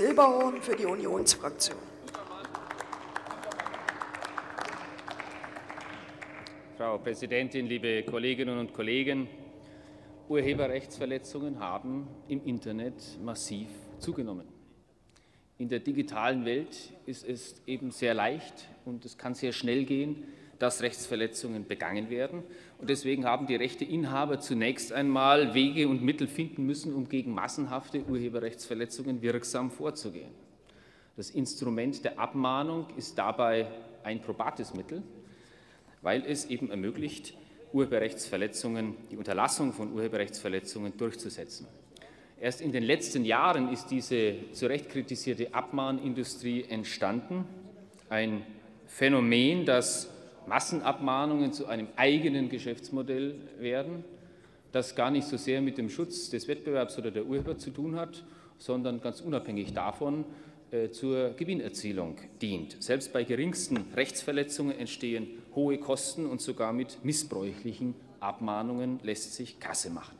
Silberhorn für die Unionsfraktion. Frau Präsidentin, liebe Kolleginnen und Kollegen! Urheberrechtsverletzungen haben im Internet massiv zugenommen. In der digitalen Welt ist es eben sehr leicht und es kann sehr schnell gehen, dass Rechtsverletzungen begangen werden. Und deswegen haben die Rechteinhaber zunächst einmal Wege und Mittel finden müssen, um gegen massenhafte Urheberrechtsverletzungen wirksam vorzugehen. Das Instrument der Abmahnung ist dabei ein probates Mittel, weil es eben ermöglicht, Urheberrechtsverletzungen, die Unterlassung von Urheberrechtsverletzungen durchzusetzen. Erst in den letzten Jahren ist diese zu Recht kritisierte Abmahnindustrie entstanden, ein Phänomen, das Massenabmahnungen zu einem eigenen Geschäftsmodell werden, das gar nicht so sehr mit dem Schutz des Wettbewerbs oder der Urheber zu tun hat, sondern ganz unabhängig davon äh, zur Gewinnerzielung dient. Selbst bei geringsten Rechtsverletzungen entstehen hohe Kosten und sogar mit missbräuchlichen Abmahnungen lässt sich Kasse machen.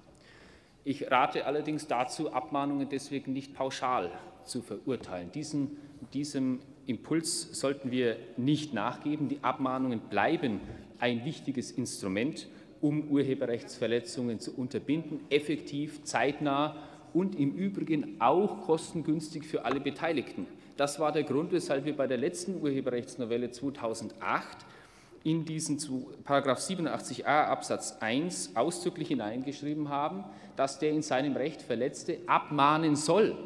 Ich rate allerdings dazu, Abmahnungen deswegen nicht pauschal zu verurteilen. Diesen, diesem Impuls sollten wir nicht nachgeben. Die Abmahnungen bleiben ein wichtiges Instrument, um Urheberrechtsverletzungen zu unterbinden, effektiv, zeitnah und im Übrigen auch kostengünstig für alle Beteiligten. Das war der Grund, weshalb wir bei der letzten Urheberrechtsnovelle 2008 in diesen zu 87a Absatz 1 ausdrücklich hineingeschrieben haben, dass der in seinem Recht Verletzte abmahnen soll.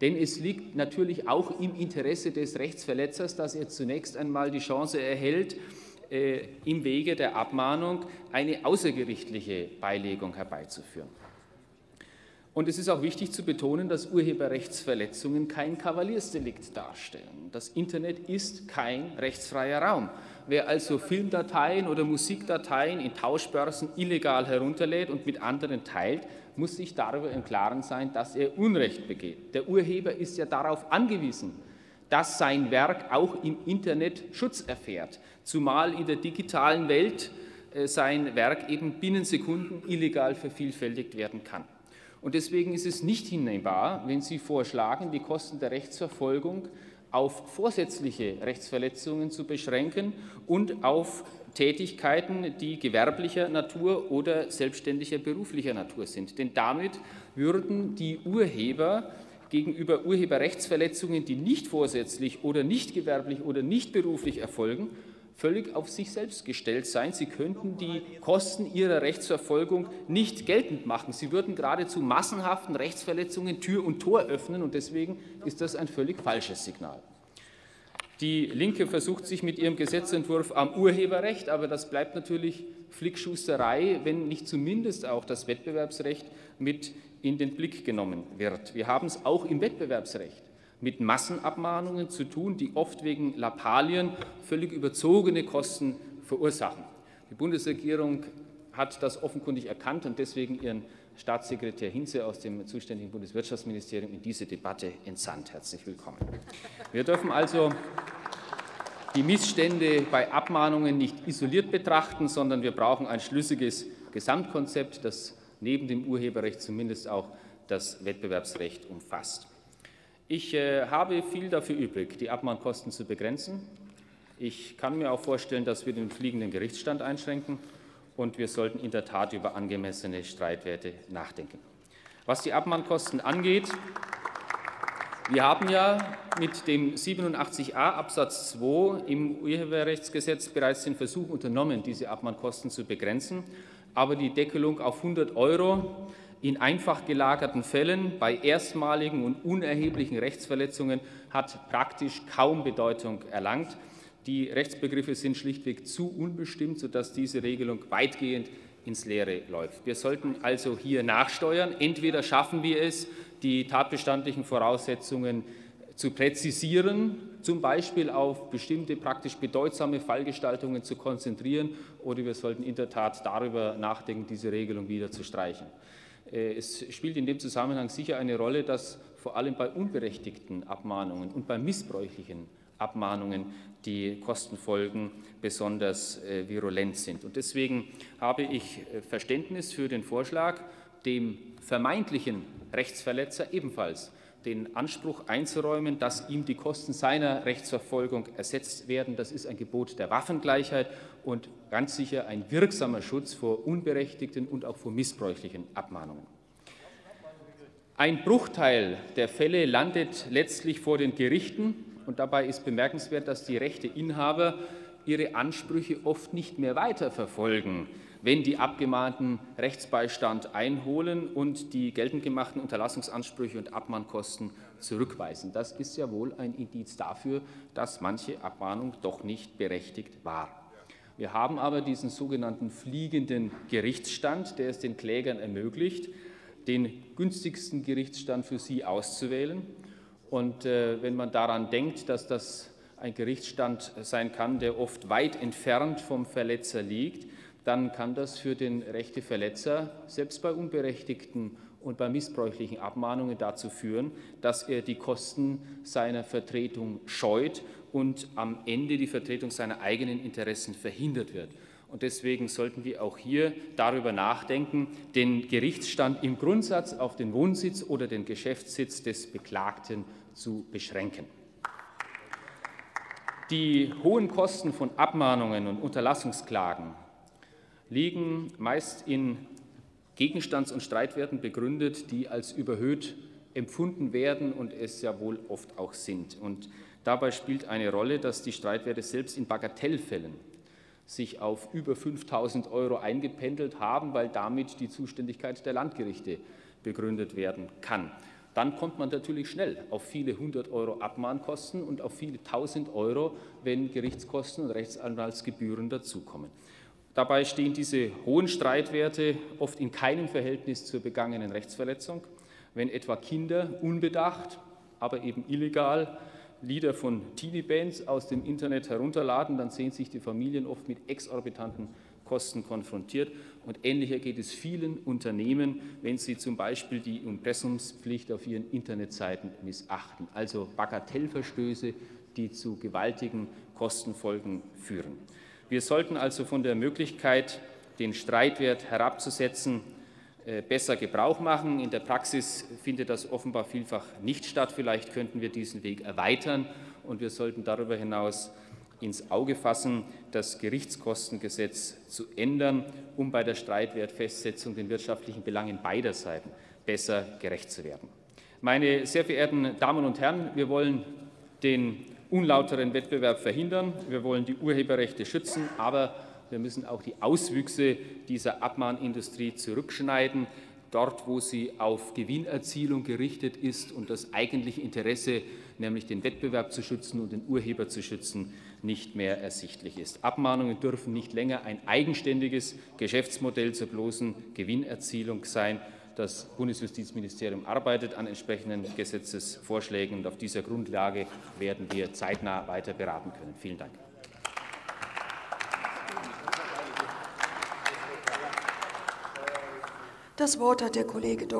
Denn es liegt natürlich auch im Interesse des Rechtsverletzers, dass er zunächst einmal die Chance erhält, äh, im Wege der Abmahnung eine außergerichtliche Beilegung herbeizuführen. Und es ist auch wichtig zu betonen, dass Urheberrechtsverletzungen kein Kavaliersdelikt darstellen. Das Internet ist kein rechtsfreier Raum. Wer also Filmdateien oder Musikdateien in Tauschbörsen illegal herunterlädt und mit anderen teilt, muss sich darüber im Klaren sein, dass er Unrecht begeht. Der Urheber ist ja darauf angewiesen, dass sein Werk auch im Internet Schutz erfährt, zumal in der digitalen Welt äh, sein Werk eben binnen Sekunden illegal vervielfältigt werden kann. Und deswegen ist es nicht hinnehmbar, wenn Sie vorschlagen, die Kosten der Rechtsverfolgung auf vorsätzliche Rechtsverletzungen zu beschränken und auf Tätigkeiten, die gewerblicher Natur oder selbstständiger beruflicher Natur sind. Denn damit würden die Urheber gegenüber Urheberrechtsverletzungen, die nicht vorsätzlich oder nicht gewerblich oder nicht beruflich erfolgen, völlig auf sich selbst gestellt sein. Sie könnten die Kosten ihrer Rechtsverfolgung nicht geltend machen. Sie würden geradezu massenhaften Rechtsverletzungen Tür und Tor öffnen und deswegen ist das ein völlig falsches Signal. Die Linke versucht sich mit ihrem Gesetzentwurf am Urheberrecht, aber das bleibt natürlich Flickschusterei, wenn nicht zumindest auch das Wettbewerbsrecht mit in den Blick genommen wird. Wir haben es auch im Wettbewerbsrecht mit Massenabmahnungen zu tun, die oft wegen Lappalien völlig überzogene Kosten verursachen. Die Bundesregierung hat das offenkundig erkannt und deswegen ihren Staatssekretär Hinze aus dem zuständigen Bundeswirtschaftsministerium in diese Debatte entsandt. Herzlich willkommen. Wir dürfen also die Missstände bei Abmahnungen nicht isoliert betrachten, sondern wir brauchen ein schlüssiges Gesamtkonzept, das neben dem Urheberrecht zumindest auch das Wettbewerbsrecht umfasst. Ich äh, habe viel dafür übrig, die Abmahnkosten zu begrenzen. Ich kann mir auch vorstellen, dass wir den fliegenden Gerichtsstand einschränken und wir sollten in der Tat über angemessene Streitwerte nachdenken. Was die Abmahnkosten angeht, wir haben ja mit dem 87a Absatz 2 im Urheberrechtsgesetz bereits den Versuch unternommen, diese Abmahnkosten zu begrenzen, aber die Deckelung auf 100 Euro in einfach gelagerten Fällen bei erstmaligen und unerheblichen Rechtsverletzungen hat praktisch kaum Bedeutung erlangt. Die Rechtsbegriffe sind schlichtweg zu unbestimmt, sodass diese Regelung weitgehend ins Leere läuft. Wir sollten also hier nachsteuern. Entweder schaffen wir es, die tatbestandlichen Voraussetzungen zu präzisieren, zum Beispiel auf bestimmte praktisch bedeutsame Fallgestaltungen zu konzentrieren, oder wir sollten in der Tat darüber nachdenken, diese Regelung wieder zu streichen. Äh, es spielt in dem Zusammenhang sicher eine Rolle, dass vor allem bei unberechtigten Abmahnungen und bei missbräuchlichen Abmahnungen die Kostenfolgen besonders äh, virulent sind. Und deswegen habe ich äh, Verständnis für den Vorschlag, dem vermeintlichen Rechtsverletzer ebenfalls den Anspruch einzuräumen, dass ihm die Kosten seiner Rechtsverfolgung ersetzt werden. Das ist ein Gebot der Waffengleichheit und ganz sicher ein wirksamer Schutz vor unberechtigten und auch vor missbräuchlichen Abmahnungen. Ein Bruchteil der Fälle landet letztlich vor den Gerichten und dabei ist bemerkenswert, dass die Rechteinhaber ihre Ansprüche oft nicht mehr weiterverfolgen wenn die Abgemahnten Rechtsbeistand einholen und die geltend gemachten Unterlassungsansprüche und Abmahnkosten zurückweisen. Das ist ja wohl ein Indiz dafür, dass manche Abmahnung doch nicht berechtigt war. Wir haben aber diesen sogenannten fliegenden Gerichtsstand, der es den Klägern ermöglicht, den günstigsten Gerichtsstand für sie auszuwählen. Und äh, wenn man daran denkt, dass das ein Gerichtsstand sein kann, der oft weit entfernt vom Verletzer liegt, dann kann das für den Rechteverletzer selbst bei unberechtigten und bei missbräuchlichen Abmahnungen dazu führen, dass er die Kosten seiner Vertretung scheut und am Ende die Vertretung seiner eigenen Interessen verhindert wird. Und deswegen sollten wir auch hier darüber nachdenken, den Gerichtsstand im Grundsatz auf den Wohnsitz oder den Geschäftssitz des Beklagten zu beschränken. Die hohen Kosten von Abmahnungen und Unterlassungsklagen liegen meist in Gegenstands- und Streitwerten begründet, die als überhöht empfunden werden und es ja wohl oft auch sind. Und dabei spielt eine Rolle, dass die Streitwerte selbst in Bagatellfällen sich auf über 5000 Euro eingependelt haben, weil damit die Zuständigkeit der Landgerichte begründet werden kann. Dann kommt man natürlich schnell auf viele hundert Euro Abmahnkosten und auf viele tausend Euro, wenn Gerichtskosten und Rechtsanwaltsgebühren dazukommen. Dabei stehen diese hohen Streitwerte oft in keinem Verhältnis zur begangenen Rechtsverletzung. Wenn etwa Kinder unbedacht, aber eben illegal Lieder von Teenie-Bands aus dem Internet herunterladen, dann sehen sich die Familien oft mit exorbitanten Kosten konfrontiert. Und ähnlicher geht es vielen Unternehmen, wenn sie zum Beispiel die Impressumspflicht auf ihren Internetseiten missachten. Also Bagatellverstöße, die zu gewaltigen Kostenfolgen führen. Wir sollten also von der Möglichkeit, den Streitwert herabzusetzen, äh, besser Gebrauch machen. In der Praxis findet das offenbar vielfach nicht statt. Vielleicht könnten wir diesen Weg erweitern und wir sollten darüber hinaus ins Auge fassen, das Gerichtskostengesetz zu ändern, um bei der Streitwertfestsetzung den wirtschaftlichen Belangen beider Seiten besser gerecht zu werden. Meine sehr verehrten Damen und Herren, wir wollen den unlauteren Wettbewerb verhindern. Wir wollen die Urheberrechte schützen, aber wir müssen auch die Auswüchse dieser Abmahnindustrie zurückschneiden, dort, wo sie auf Gewinnerzielung gerichtet ist und das eigentliche Interesse, nämlich den Wettbewerb zu schützen und den Urheber zu schützen, nicht mehr ersichtlich ist. Abmahnungen dürfen nicht länger ein eigenständiges Geschäftsmodell zur bloßen Gewinnerzielung sein. Das Bundesjustizministerium arbeitet an entsprechenden Gesetzesvorschlägen und auf dieser Grundlage werden wir zeitnah weiter beraten können. Vielen Dank. Das Wort hat der Kollege Dr.